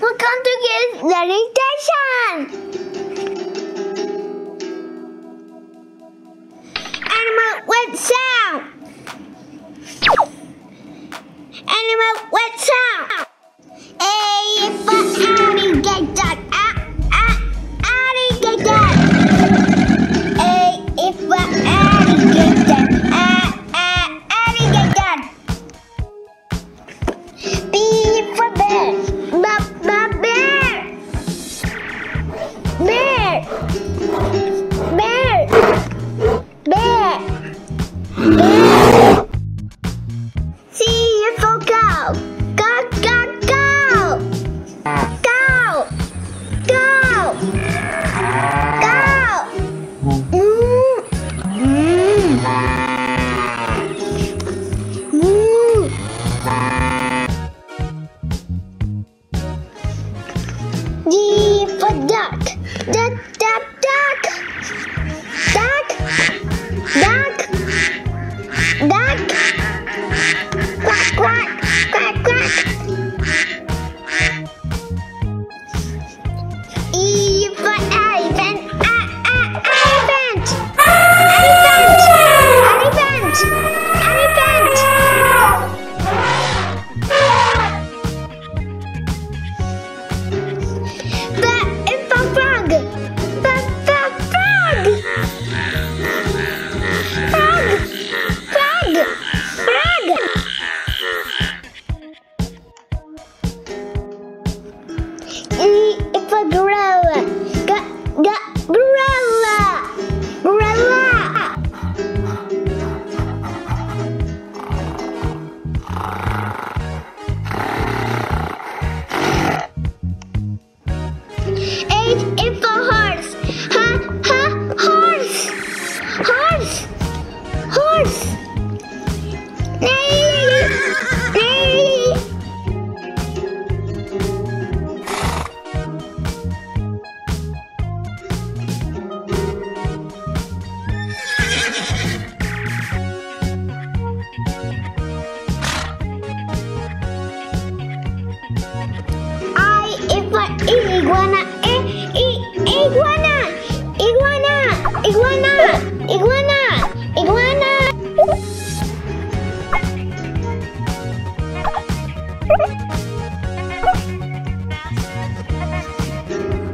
Welcome to Kids Learning Station! Animal with sound! Animal with sound!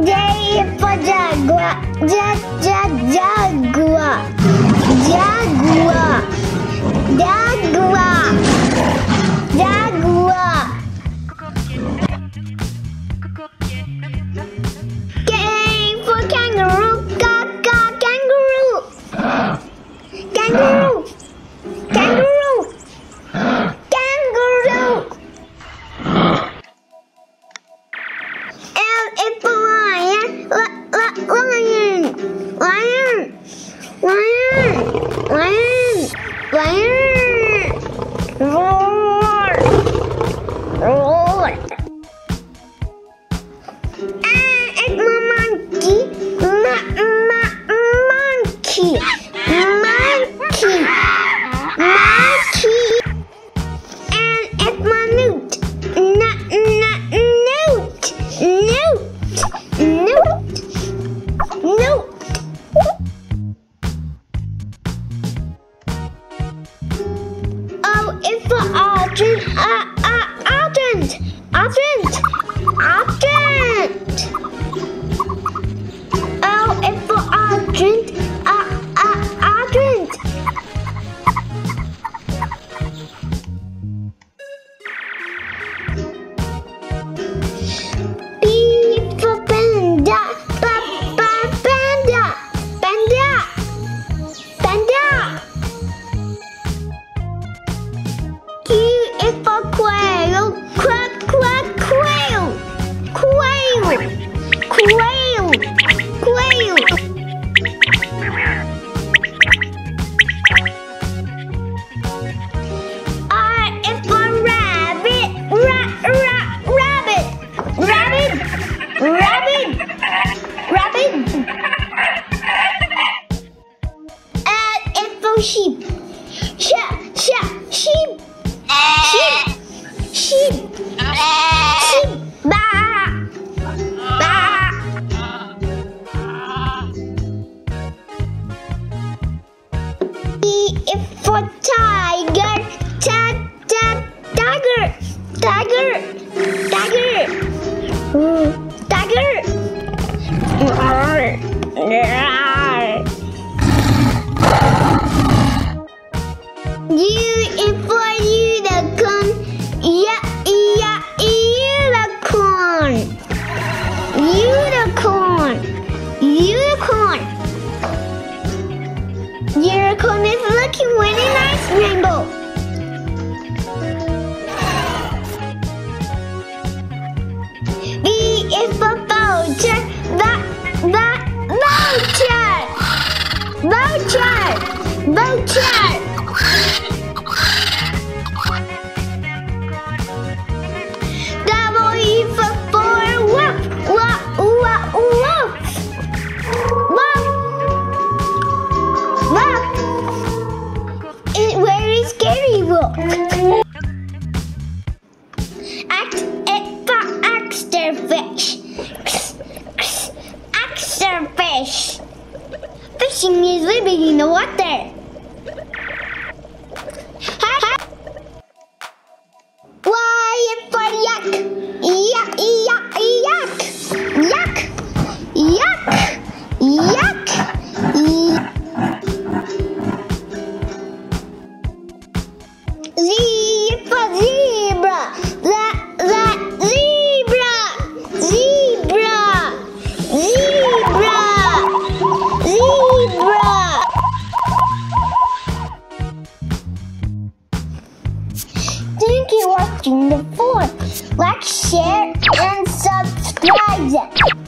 Jadi pejagua, jag jag jaga. Brian? for tiger. Tap, tap, tiger. Tiger. Tiger. Mm, tiger. You and for unicorn. Yeah, yeah, unicorn. Unicorn. Unicorn. Unicorn is rainbow. B is for voucher. That, that, voucher. Voucher. Voucher. She this living you know what? Thank you for watching the vlog. Like, share, and subscribe.